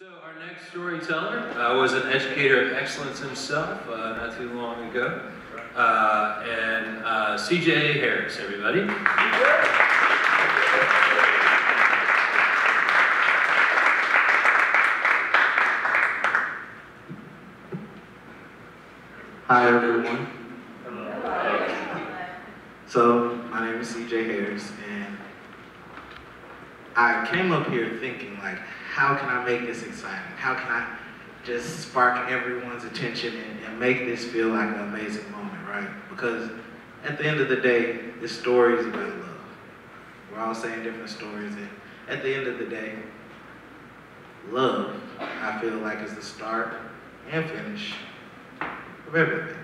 So our next storyteller uh, was an educator of excellence himself uh, not too long ago. Uh, and uh, CJ Harris, everybody. Hi everyone. So my name is CJ Harris I came up here thinking like how can I make this exciting? How can I just spark everyone's attention and, and make this feel like an amazing moment, right? Because at the end of the day, this story is about love. We're all saying different stories and at the end of the day, love, I feel like is the start and finish of everything.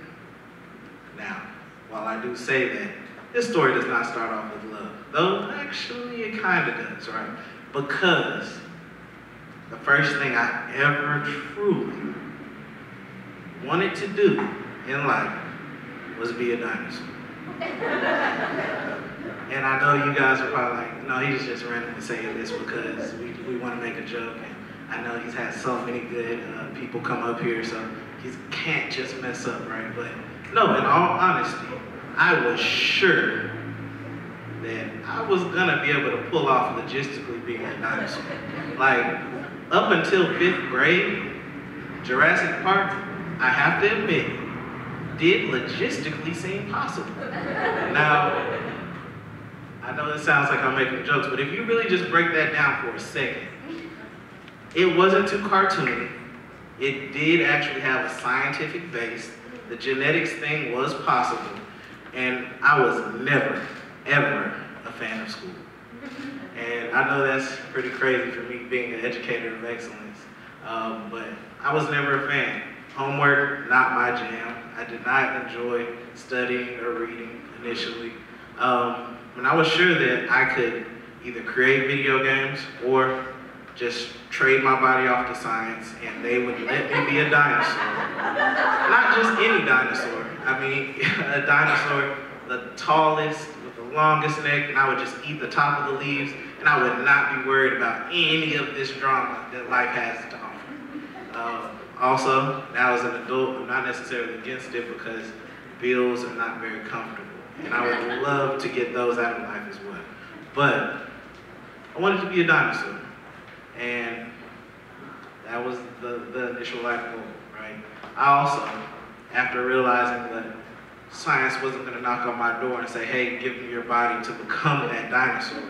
Now, while I do say that, this story does not start off with love, though actually it kind of does, right? Because the first thing I ever truly wanted to do in life was be a dinosaur. and I know you guys are probably like, no, he's just randomly saying this because we, we want to make a joke. And I know he's had so many good uh, people come up here, so he can't just mess up, right? But no, in all honesty, I was sure that I was gonna be able to pull off logistically being a dinosaur. Like, up until fifth grade, Jurassic Park, I have to admit, did logistically seem possible. Now, I know it sounds like I'm making jokes, but if you really just break that down for a second, it wasn't too cartoony. It did actually have a scientific base. The genetics thing was possible. And I was never, ever a fan of school. And I know that's pretty crazy for me being an educator of excellence. Um, but I was never a fan. Homework, not my jam. I did not enjoy studying or reading initially. Um, and I was sure that I could either create video games or just trade my body off to science and they would let me be a dinosaur. Not just any dinosaur. I mean, a dinosaur, the tallest, longest neck, and I would just eat the top of the leaves and I would not be worried about any of this drama that life has to offer. Um, also, now as an adult, I'm not necessarily against it because bills are not very comfortable. And I would love to get those out of life as well. But I wanted to be a dinosaur. And that was the, the initial life goal, right? I also, after realizing that science wasn't gonna knock on my door and say, hey, give me your body to become that dinosaur,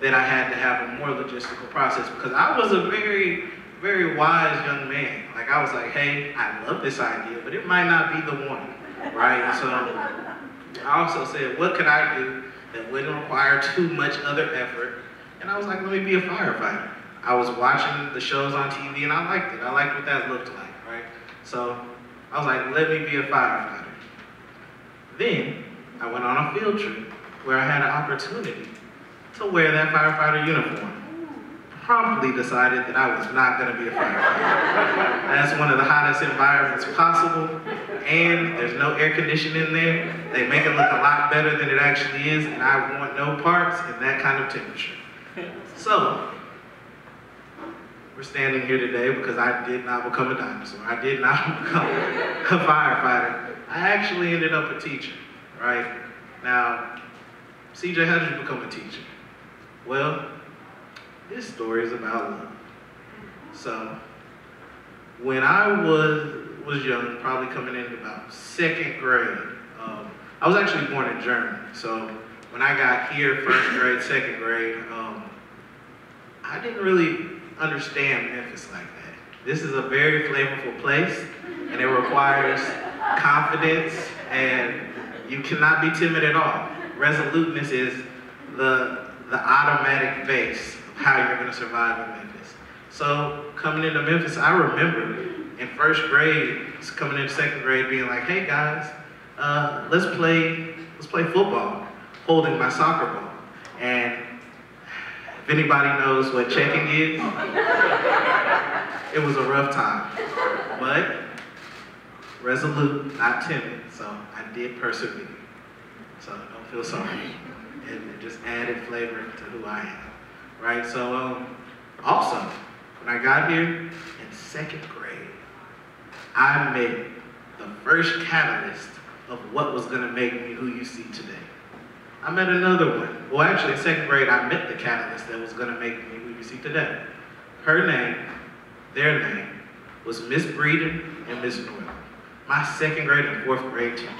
then I had to have a more logistical process because I was a very, very wise young man. Like I was like, hey, I love this idea, but it might not be the one, right? So I also said, what could I do that wouldn't require too much other effort? And I was like, let me be a firefighter. I was watching the shows on TV and I liked it. I liked what that looked like, right? So I was like, let me be a firefighter. Then I went on a field trip where I had an opportunity to wear that firefighter uniform. Promptly decided that I was not gonna be a firefighter. That's one of the hottest environments possible, and there's no air conditioning in there. They make it look a lot better than it actually is, and I want no parts in that kind of temperature. So, we're standing here today because I did not become a dinosaur. I did not become a firefighter. I actually ended up a teacher, right? Now, CJ, how did you become a teacher? Well, this story is about love. So, when I was was young, probably coming in about second grade, um, I was actually born in Germany. So when I got here, first grade, second grade, um, I didn't really understand Memphis like that. This is a very flavorful place, and it requires confidence, and you cannot be timid at all. Resoluteness is the, the automatic base of how you're gonna survive in Memphis. So coming into Memphis, I remember in first grade, coming into second grade, being like, hey guys, uh, let's play, let's play football, holding my soccer ball. And if anybody knows what checking is, it was a rough time. But resolute, not timid, so I did persevere. So don't feel sorry. And it just added flavor to who I am. Right? So um, also, When I got here in second grade, I met the first catalyst of what was gonna make me who you see today. I met another one. Well, actually, in second grade, I met the catalyst that was gonna make me who you see today. Her name, their name, was Miss Breeden and Miss Norton, my second grade and fourth grade teacher.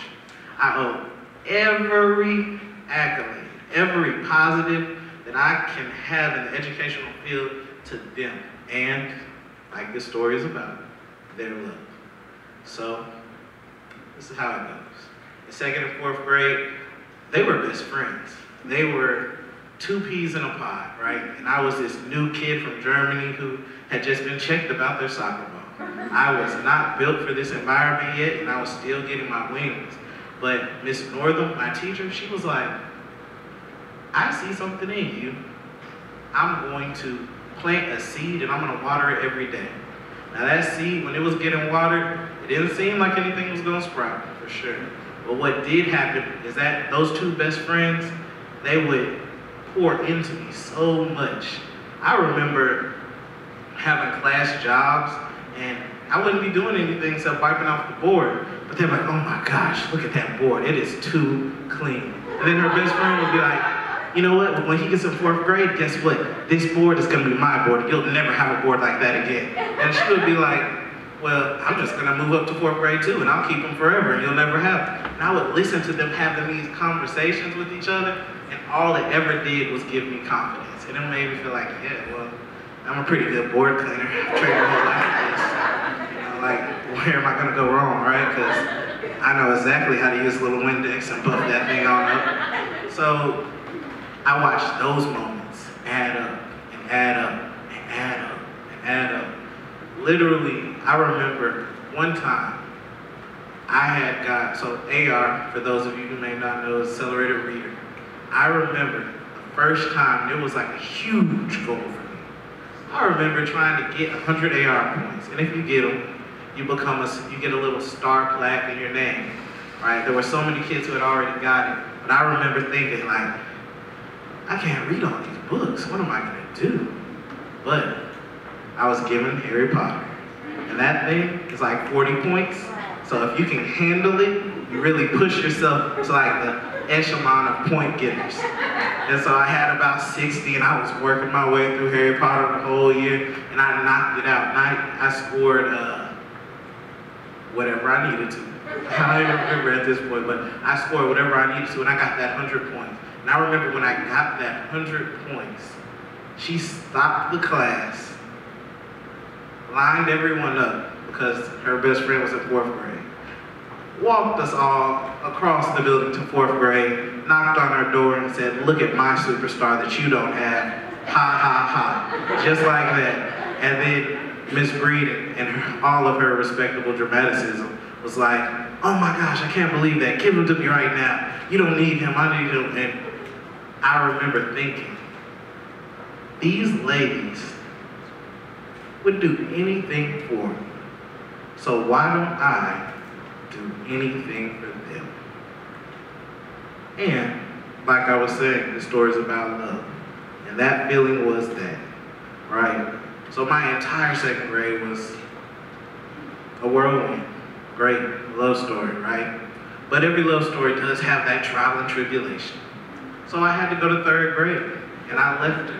I owe every accolade, every positive that I can have in the educational field to them. And, like this story is about, their love. So, this is how it goes. In second and fourth grade, they were best friends. They were two peas in a pod, right? And I was this new kid from Germany who had just been checked about their soccer ball. I was not built for this environment yet, and I was still getting my wings. But Miss Northam, my teacher, she was like, I see something in you. I'm going to plant a seed and I'm gonna water it every day. Now that seed, when it was getting watered, it didn't seem like anything was gonna sprout, for sure. But what did happen is that those two best friends, they would pour into me so much. I remember having class jobs and I wouldn't be doing anything except wiping off the board. But they're like, oh my gosh, look at that board. It is too clean. And then her best friend would be like, you know what, when he gets in fourth grade, guess what? This board is gonna be my board. You'll never have a board like that again. And she would be like, well, I'm just gonna move up to fourth grade too, and I'll keep them forever, and you'll never have them. And I would listen to them having these conversations with each other, and all it ever did was give me confidence. And it made me feel like, yeah, well, I'm a pretty good board cleaner. I've trained my whole life for this. You know, like, where am I gonna go wrong, right? Because I know exactly how to use a little Windex and buff that thing on up. So I watched those moments add up and add up and add up and add up. Literally, I remember one time I had got, so AR, for those of you who may not know, accelerated reader. I remember the first time, it was like a huge goal for me. I remember trying to get 100 AR points, and if you get them, you become a, you get a little star plaque in your name, right? There were so many kids who had already got it, but I remember thinking like, I can't read all these books. What am I gonna do? But I was given Harry Potter. And that thing is like 40 points. So if you can handle it, you really push yourself to like the echelon of point getters. And so I had about 60 and I was working my way through Harry Potter the whole year and I knocked it out. And I, I scored uh, whatever I needed to. I don't even remember at this point, but I scored whatever I needed to and I got that 100 points. And I remember when I got that 100 points, she stopped the class, lined everyone up because her best friend was in fourth grade, walked us all across the building to fourth grade, knocked on our door and said, look at my superstar that you don't have. Ha ha ha. Just like that. And then Miss Breeden and all of her respectable dramaticism was like, oh my gosh, I can't believe that. Give him to me right now. You don't need him, I need him. And I remember thinking, these ladies would do anything for me. So why don't I do anything for them? And like I was saying, the story's about love. And that feeling was that, right? So my entire second grade was a whirlwind. Great love story, right? But every love story does have that trial and tribulation. So I had to go to third grade, and I left it.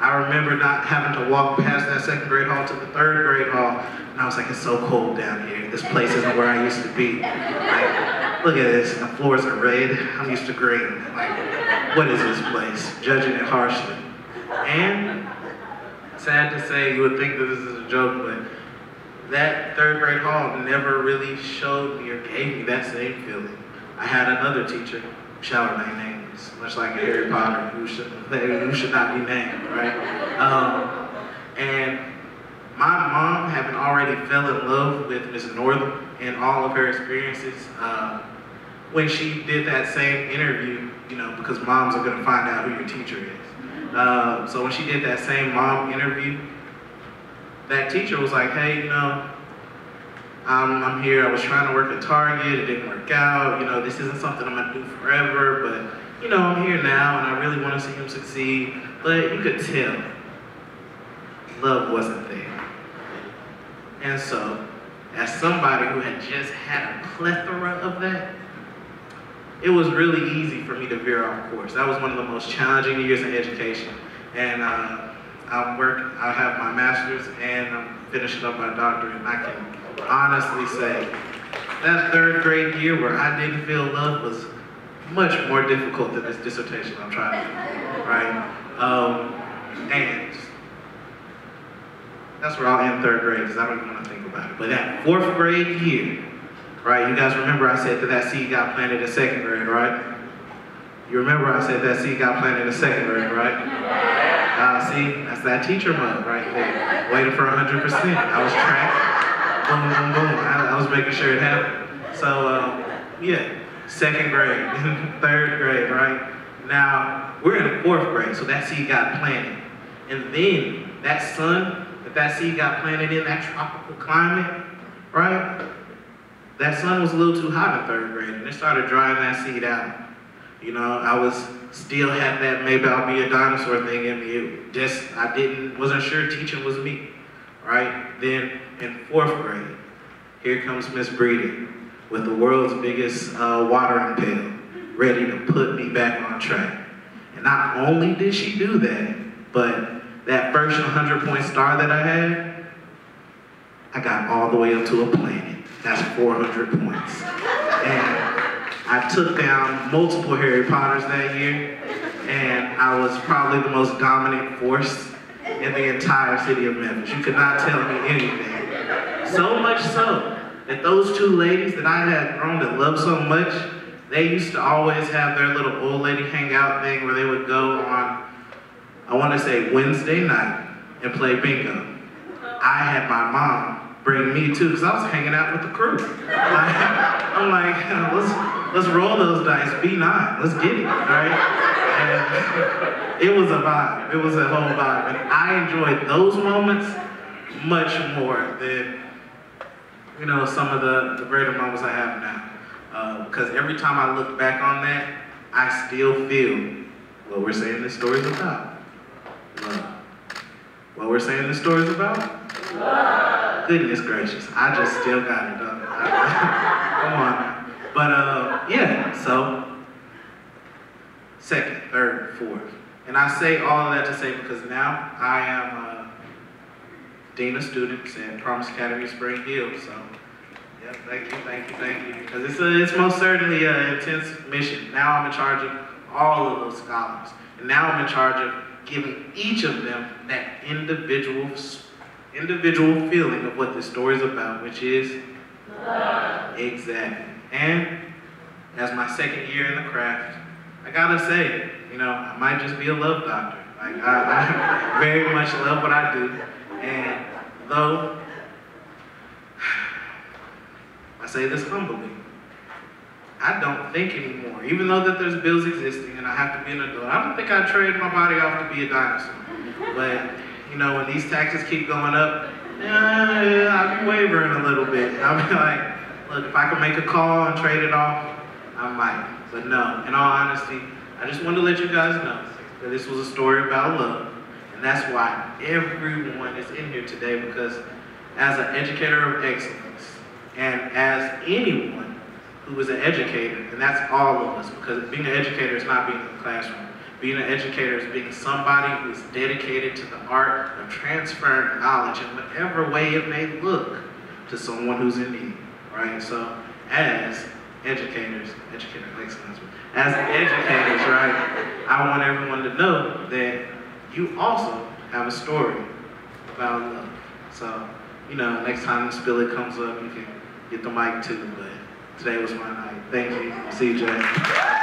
I remember not having to walk past that second grade hall to the third grade hall, and I was like, it's so cold down here. This place isn't where I used to be. Like, look at this, the floors are red. I'm used to green. Like, what is this place? Judging it harshly. And sad to say, you would think that this is a joke, but that third grade hall never really showed me or gave me that same feeling. I had another teacher, shall remain nameless, much like Harry Potter, who should, who should not be named, right? Um, and my mom, having already fell in love with Miss Northam and all of her experiences, uh, when she did that same interview, you know, because moms are gonna find out who your teacher is. Uh, so when she did that same mom interview, that teacher was like, hey, you know, I'm, I'm here, I was trying to work at Target, it didn't work out, you know, this isn't something I'm gonna do forever, but, you know, I'm here now and I really wanna see him succeed. But you could tell, love wasn't there. And so, as somebody who had just had a plethora of that, it was really easy for me to veer off course. That was one of the most challenging years in education. And uh, I'm work, I have my master's and I'm finishing up my doctorate. And I can honestly say that third grade year where I didn't feel love was much more difficult than this dissertation I'm trying to do, right? Um, and that's where I'll end third grade because I don't even want to think about it. But that fourth grade year, right? You guys remember I said that that seed got planted in second grade, right? You remember I said that seed got planted in second grade, right? Uh, see, that's that teacher mode right there. Waiting for 100%. I was tracked. Boom, boom, boom. I, I was making sure it happened. So, uh, yeah, second grade, third grade, right? Now, we're in fourth grade, so that seed got planted. And then that sun that that seed got planted in, that tropical climate, right? That sun was a little too hot in third grade, and it started drying that seed out. You know, I was still had that maybe I'll be a dinosaur thing in me. It just I didn't wasn't sure teaching was me, right? Then in fourth grade, here comes Miss Breeden with the world's biggest uh, watering pail, ready to put me back on track. And not only did she do that, but that first 100 point star that I had, I got all the way up to a planet. That's 400 points. And I took down multiple Harry Potters that year, and I was probably the most dominant force in the entire city of Memphis. You could not tell me anything. So much so that those two ladies that I had grown to love so much, they used to always have their little old lady hangout thing where they would go on, I want to say Wednesday night and play bingo. I had my mom bring me too, because I was hanging out with the crew. I'm like, let's let's roll those dice, be nine, let's get it, right? And it was a vibe. It was a whole vibe, and I enjoyed those moments much more than you know some of the, the greater moments I have now. Because uh, every time I look back on that, I still feel what we're saying this story's about. Love. What we're saying the story's about? Love. Goodness gracious, I just still got it. Come on. But uh, yeah, so second, third, fourth. And I say all of that to say because now I am uh, Dean of Students at Promise Academy Spring Hill. So yeah, thank you, thank you, thank you. Because it's, a, it's most certainly an intense mission. Now I'm in charge of all of those scholars. And now I'm in charge of giving each of them that individual, individual feeling of what the story is about, which is love. Exactly. And as my second year in the craft, I gotta say, you know, I might just be a love doctor. Like I, I very much love what I do, and though I say this humbly, I don't think anymore. Even though that there's bills existing and I have to be an adult, I don't think I'd trade my body off to be a dinosaur. But, you know, when these taxes keep going up, I'll be wavering a little bit. I'll be like, look, if I can make a call and trade it off, I might. But no, in all honesty, I just wanted to let you guys know that this was a story about love. And that's why everyone is in here today because as an educator of excellence and as anyone who is an educator, and that's all of us, because being an educator is not being in the classroom. Being an educator is being somebody who is dedicated to the art of transferring knowledge in whatever way it may look to someone who's in need, right? So as educators, educator excellence, as educators, right, I want everyone to know that you also have a story about love. So, you know, next time the Spillit comes up, you can get the mic too, but Today was my night. Thank you, CJ.